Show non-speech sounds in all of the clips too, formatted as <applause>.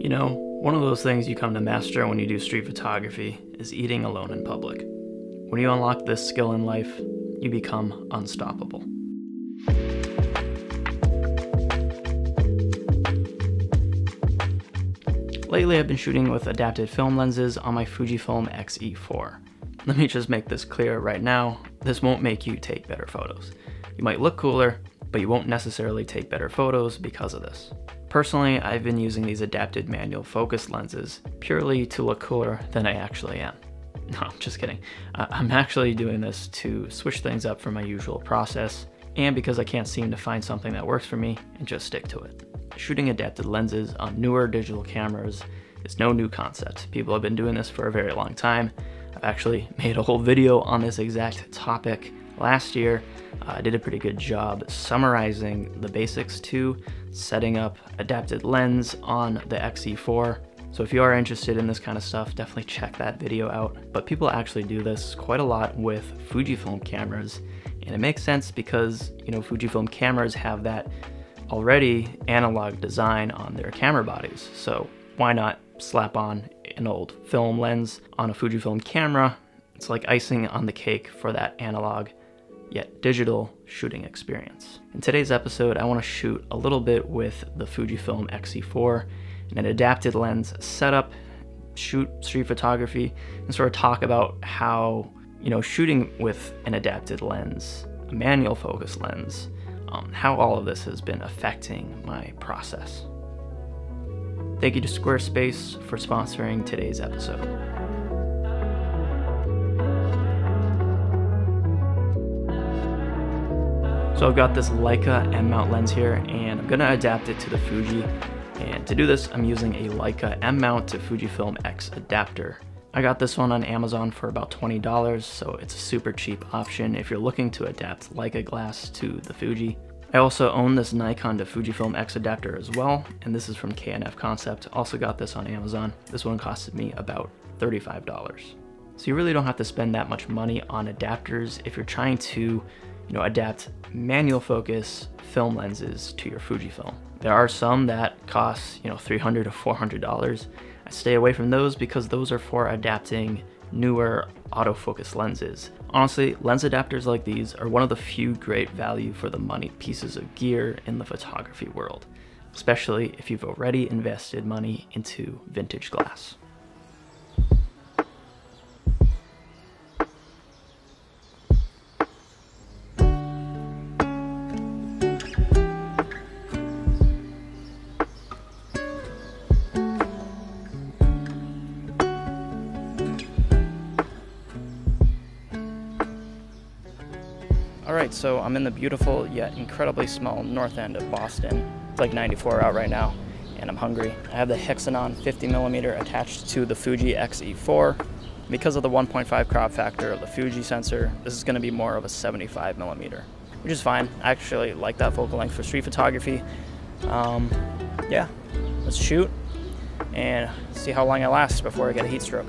You know, one of those things you come to master when you do street photography is eating alone in public. When you unlock this skill in life, you become unstoppable. Lately, I've been shooting with adapted film lenses on my Fujifilm X-E4. Let me just make this clear right now, this won't make you take better photos. You might look cooler, but you won't necessarily take better photos because of this. Personally, I've been using these adapted manual focus lenses purely to look cooler than I actually am. <laughs> No, I'm just kidding. Uh, I'm actually doing this to switch things up from my usual process and because I can't seem to find something that works for me and just stick to it. Shooting adapted lenses on newer digital cameras is no new concept. People have been doing this for a very long time. I've actually made a whole video on this exact topic last year. Uh, I did a pretty good job summarizing the basics to setting up adapted lens on the X-E4. So if you are interested in this kind of stuff, definitely check that video out. But people actually do this quite a lot with Fujifilm cameras. And it makes sense because, you know, Fujifilm cameras have that already analog design on their camera bodies. So why not slap on an old film lens on a Fujifilm camera? It's like icing on the cake for that analog yet digital shooting experience. In today's episode, I want to shoot a little bit with the Fujifilm X-E4 and an adapted lens setup, shoot street photography, and sort of talk about how, you know, shooting with an adapted lens, a manual focus lens, um, how all of this has been affecting my process. Thank you to Squarespace for sponsoring today's episode. So I've got this Leica M-mount lens here and I'm gonna adapt it to the Fuji. And to do this, I'm using a Leica M-mount to Fujifilm X adapter. I got this one on Amazon for about $20, so it's a super cheap option if you're looking to adapt Leica glass to the Fuji. I also own this Nikon to Fujifilm X adapter as well, and this is from K&F Concept. Also got this on Amazon. This one costed me about $35. So you really don't have to spend that much money on adapters if you're trying to you know, adapt manual focus film lenses to your Fujifilm. There are some that cost, you know, $300 to $400. I stay away from those because those are for adapting newer autofocus lenses. Honestly, lens adapters like these are one of the few great value for the money pieces of gear in the photography world, especially if you've already invested money into vintage glass. Right, so I'm in the beautiful yet incredibly small north end of Boston. It's like 94 out right now, and I'm hungry. I have the Hexanon 50 millimeter attached to the Fuji X-E4. Because of the 1.5 crop factor of the Fuji sensor, this is gonna be more of a 75 millimeter, which is fine. I actually like that focal length for street photography. Um, yeah, let's shoot and see how long I last before I get a heat stroke.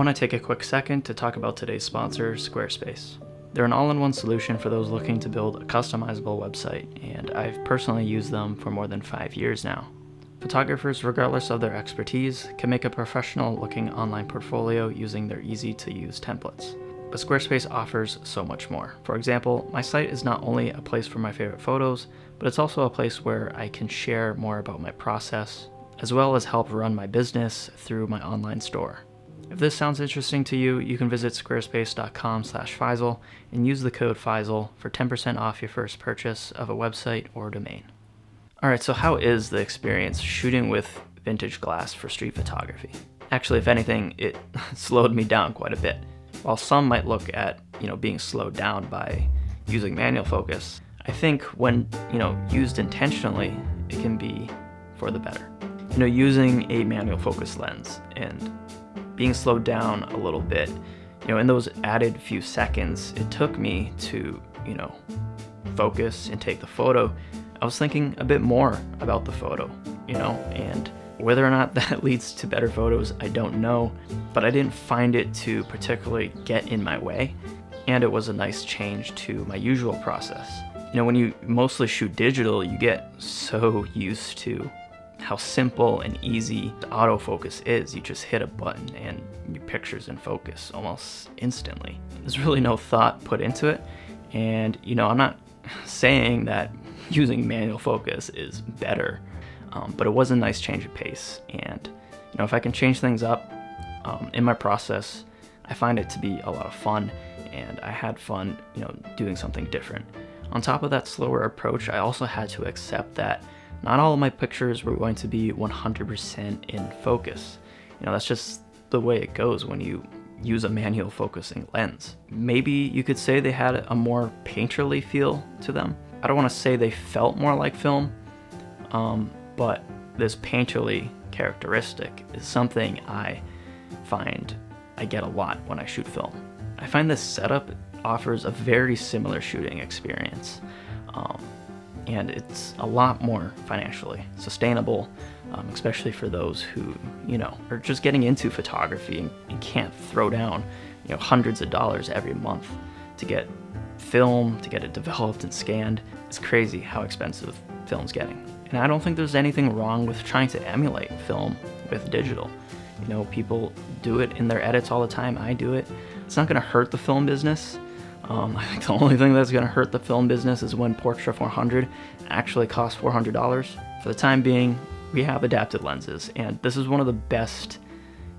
Want to take a quick second to talk about today's sponsor, Squarespace. They're an all-in-one solution for those looking to build a customizable website, and I've personally used them for more than five years now. Photographers, regardless of their expertise, can make a professional-looking online portfolio using their easy-to-use templates. But Squarespace offers so much more. For example, my site is not only a place for my favorite photos, but it's also a place where I can share more about my process, as well as help run my business through my online store. If this sounds interesting to you, you can visit squarespace.com slash Faizal and use the code Faizal for 10% off your first purchase of a website or domain. Alright, so how is the experience shooting with vintage glass for street photography? Actually, if anything, it <laughs> slowed me down quite a bit. While some might look at, you know, being slowed down by using manual focus, I think when, you know, used intentionally, it can be for the better. You know, using a manual focus lens and being slowed down a little bit, you know, in those added few seconds it took me to, you know, focus and take the photo, I was thinking a bit more about the photo, you know, and whether or not <laughs> that leads to better photos, I don't know, but I didn't find it to particularly get in my way, and it was a nice change to my usual process. You know, when you mostly shoot digital, you get so <laughs> used to how simple and easy the autofocus is. You just hit a button and your picture's in focus almost instantly. There's really no thought put into it. And, you know, I'm not <laughs> saying that <laughs> using manual focus is better, um, but it was a nice change of pace. And, you know, if I can change things up um, in my process, I find it to be a lot of fun and I had fun, you know, doing something different. On top of that slower approach, I also had to accept that not all of my pictures were going to be 100% in focus. You know, that's just the way it goes when you use a manual focusing lens. Maybe you could say they had a more painterly feel to them. I don't want to say they felt more like film, um, but this painterly characteristic is something I find I get a lot when I shoot film. I find this setup offers a very similar shooting experience. Um, and it's a lot more financially sustainable, um, especially for those who, you know, are just getting into photography and, and can't throw down, you know, hundreds of dollars every month to get film, to get it <laughs> developed and scanned. It's crazy how expensive film's getting. And I don't think there's anything wrong with trying to emulate film with digital. You know, people do it in their edits all the time. I do it. It's not going to hurt the film business. Um, I <laughs> think the only thing that's going to hurt the film business is when Portra 400 actually costs $400. For the time being, we have adapted lenses, and this is one of the best,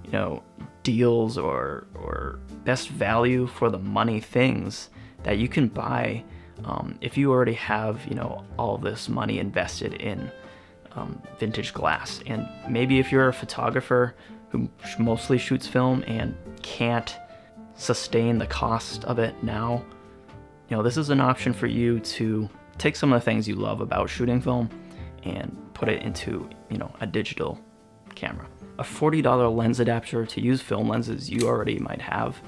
you know, deals or or best value for the money things that you can buy um, if you already have, you know, all this money invested in um, vintage glass. And maybe if you're a photographer who mostly shoots film and can't sustain the cost of it now, you know, this is an option for you to take some of the things you love about shooting film and put it into, you know, a digital camera. A $40 lens adapter to use film lenses you already might have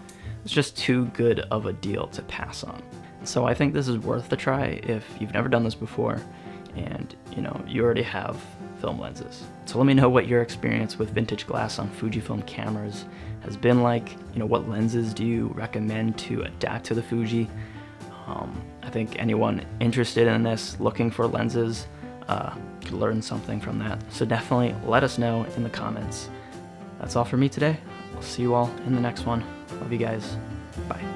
is just too good of a deal to pass on. So I think this is worth the try if you've never done this before and you know you already have film lenses. So let me know what your experience with vintage glass on Fujifilm cameras has been like. You know, what lenses do you recommend to adapt to the Fuji? Um, I think anyone interested in this, looking for lenses, uh, could learn something from that. So definitely let us know in the comments. That's all for me today. I'll see you all in the next one. Love you guys. Bye.